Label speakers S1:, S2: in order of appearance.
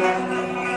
S1: Música